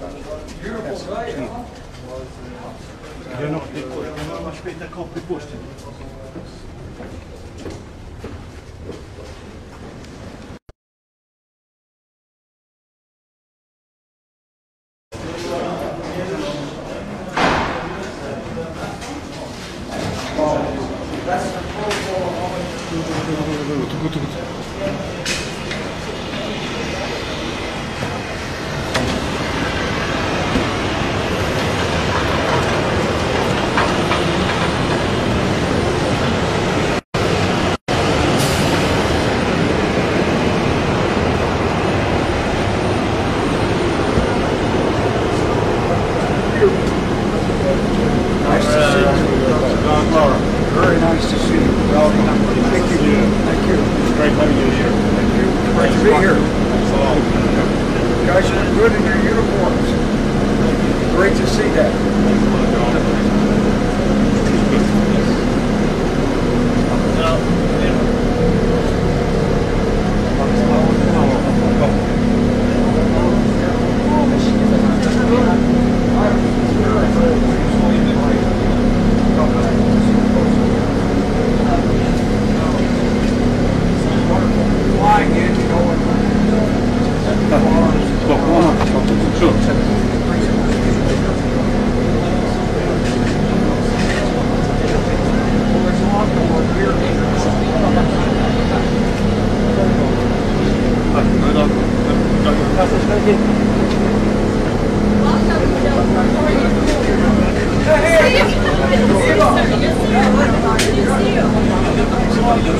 Ja, noch nicht. Wenn wir mal später kommt, die Post. Great to be here. You guys look good in your uniforms. Great to see that. var.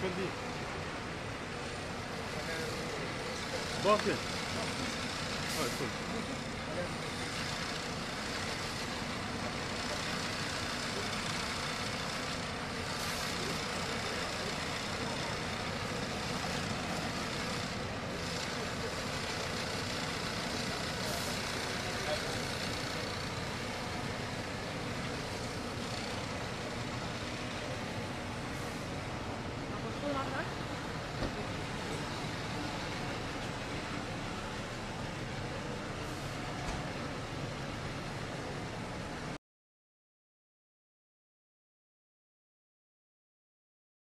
Fendi. Bom. Olha, foi.